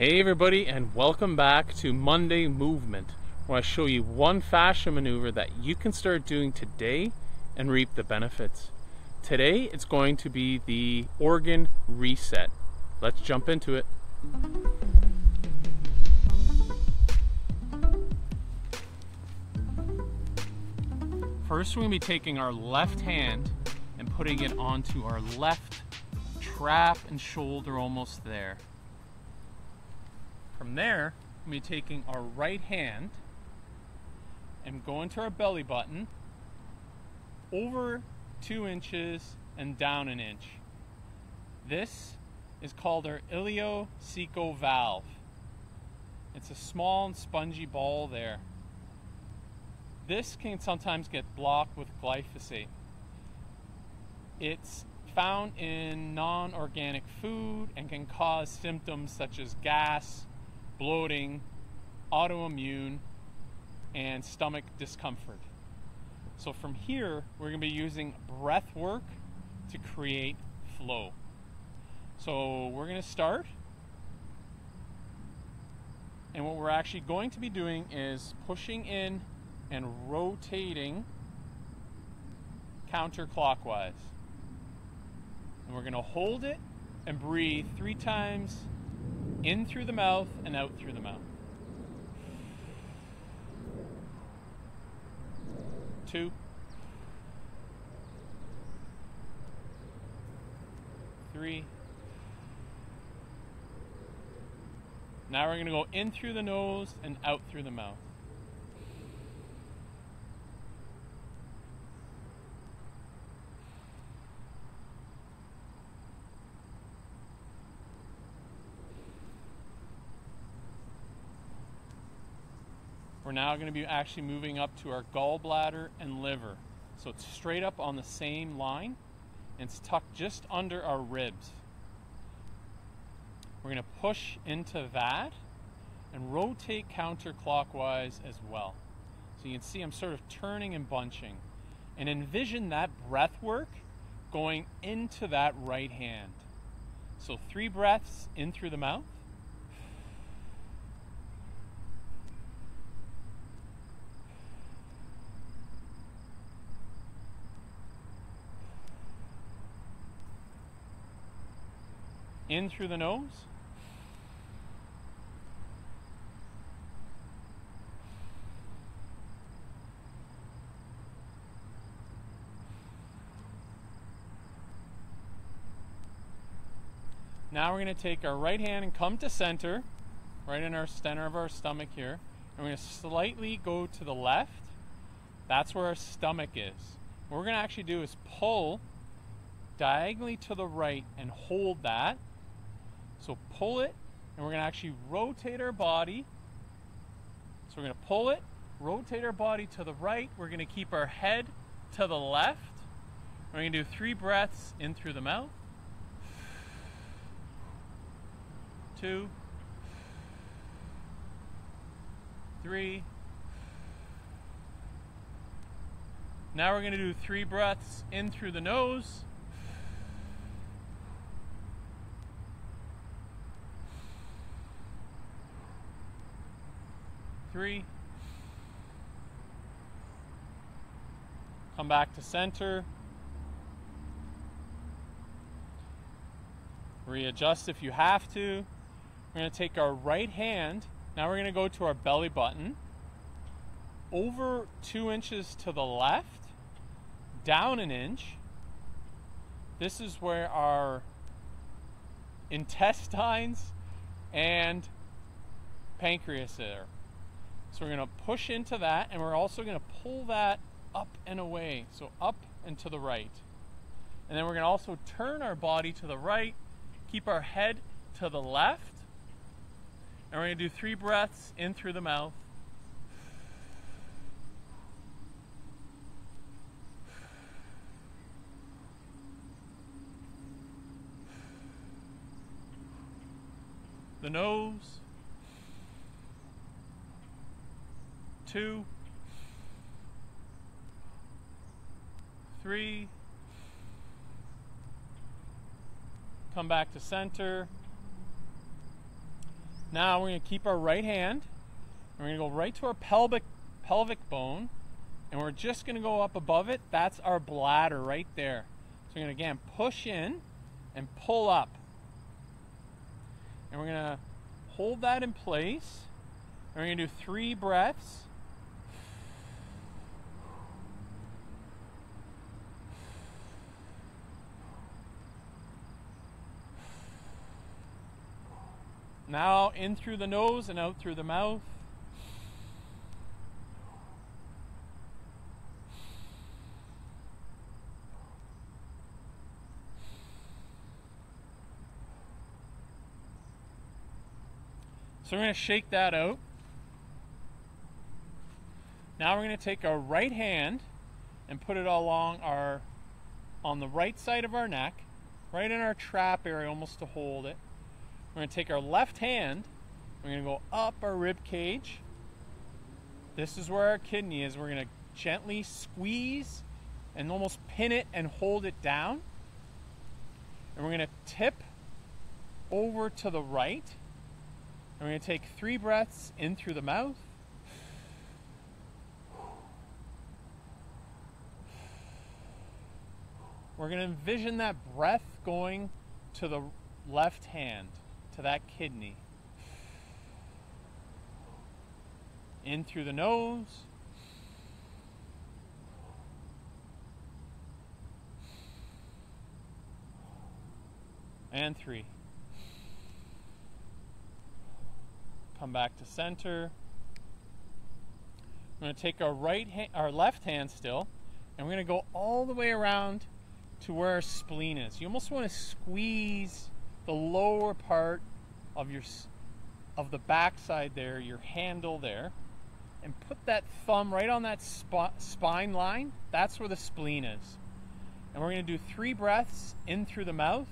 Hey everybody and welcome back to Monday Movement where I show you one fascial maneuver that you can start doing today and reap the benefits. Today it's going to be the organ reset. Let's jump into it. First we're going to be taking our left hand and putting it onto our left trap and shoulder almost there. From there, we'll be taking our right hand and going to our belly button over two inches and down an inch. This is called our ileocecal valve. It's a small and spongy ball there. This can sometimes get blocked with glyphosate. It's found in non organic food and can cause symptoms such as gas, bloating, autoimmune, and stomach discomfort. So from here, we're going to be using breath work to create flow. So we're going to start. And what we're actually going to be doing is pushing in and rotating counterclockwise. And we're going to hold it and breathe three times in through the mouth and out through the mouth. Two. Three. Now we're going to go in through the nose and out through the mouth. Now going to be actually moving up to our gallbladder and liver. So it's straight up on the same line and it's tucked just under our ribs. We're going to push into that and rotate counterclockwise as well. So you can see I'm sort of turning and bunching. And envision that breath work going into that right hand. So three breaths in through the mouth. In through the nose. Now we're going to take our right hand and come to center, right in our center of our stomach here. And we're going to slightly go to the left. That's where our stomach is. What we're going to actually do is pull diagonally to the right and hold that so pull it, and we're to actually rotate our body. So we're to pull it, rotate our body to the right. We're to keep our head to the left. We're to do three breaths in through the mouth. Two. Three. Now we're to do three breaths in through the nose. Three. Come back to center. Readjust if you have to. We're going to take our right hand. Now we're going to go to our belly button. Over two inches to the left. Down an inch. This is where our intestines and pancreas are. So we're going to push into that and we're also going to pull that up and away. So up and to the right. And then we're going to also turn our body to the right, keep our head to the left. And we're to do three breaths in through the mouth. The nose. Two, three, come back to center. Now we're going to keep our right hand. We're going to go right to our pelvic pelvic bone, and we're just going to go up above it. That's our bladder right there. So we're going to again push in and pull up. And we're going to hold that in place. And we're going to do three breaths. Now in through the nose and out through the mouth. So we're going to shake that out. Now we're going to take our right hand and put it along our on the right side of our neck, right in our trap area almost to hold it. We're going to take our left hand, we're going to go up our rib cage. This is where our kidney is. We're going to gently squeeze and almost pin it and hold it down. And we're going to tip over to the right And we're going to take three breaths in through the mouth. We're going to envision that breath going to the left hand, to that kidney. In through the nose. And three. come back to center. We're going to take our right hand, our left hand still, and we're going to go all the way around to where our spleen is. You almost want to squeeze the lower part of your of the backside there, your handle there, and put that thumb right on that sp spine line. That's where the spleen is. And we're going to do three breaths in through the mouth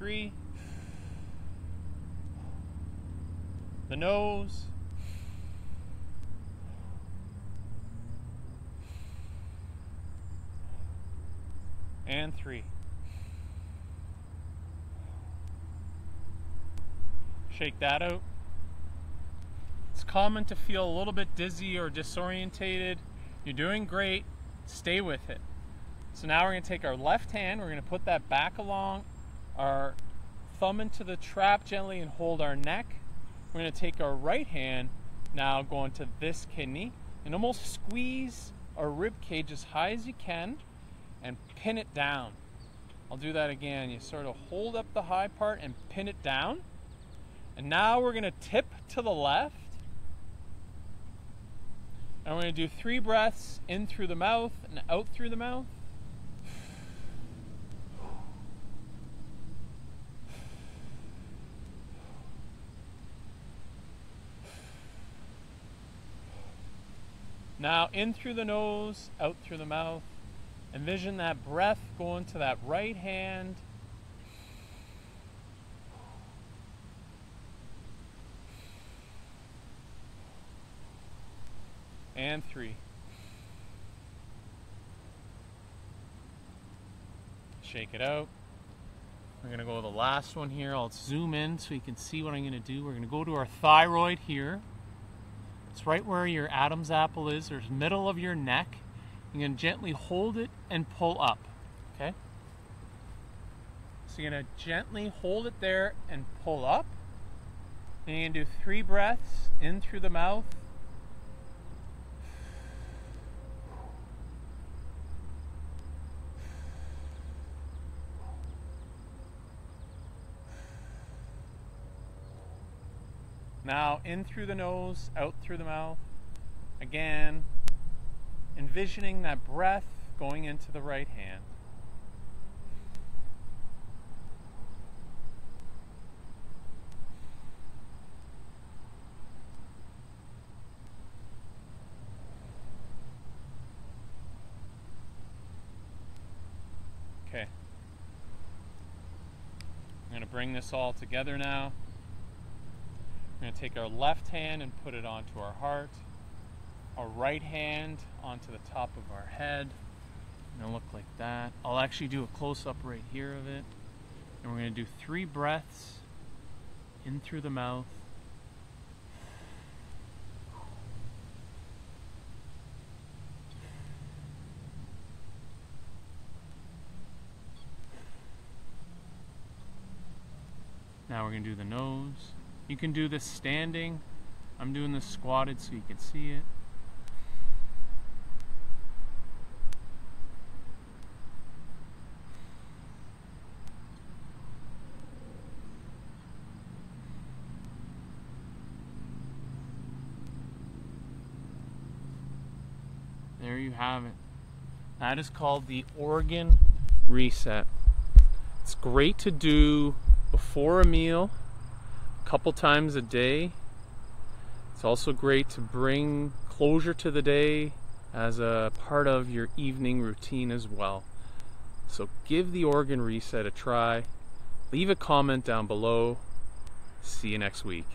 three. The nose. And three. Shake that out. It's common to feel a little bit dizzy or disorientated. You're doing great. Stay with it. So now we're going to take our left hand, we're going to put that back along our thumb into the trap gently and hold our neck. We're going to take our right hand now going to this kidney and almost squeeze our rib cage as high as you can and pin it down. I'll do that again. You sort of hold up the high part and pin it down. And now we're going to tip to the left. And we're going to do three breaths in through the mouth and out through the mouth. Now in through the nose, out through the mouth. Envision that breath going to that right hand. And three. Shake it out. We're going to go to the last one here. I'll zoom in so you can see what I'm going to do. We're going to go to our thyroid here. It's right where your Adam's apple is. There's middle of your neck. You're going to gently hold it and pull up. Okay? So you're going to gently hold it there and pull up. And you're going to do three breaths in through the mouth. Now in through the nose, out through the mouth. Again, envisioning that breath going into the right hand. Okay. I'm going to bring this all together now. We're going to take our left hand and put it onto our heart, our right hand onto the top of our head, Gonna look like that. I'll actually do a close up right here of it. And we're gonna do three breaths in through the mouth. Now we're gonna do the nose. You can do this standing. I'm doing this squatted so you can see it. There you have it. That is called the organ reset. It's great to do before a meal, a couple times a day. It's also great to bring closure to the day as a part of your evening routine as well. So give the organ reset a try. Leave a comment down below. See you next week.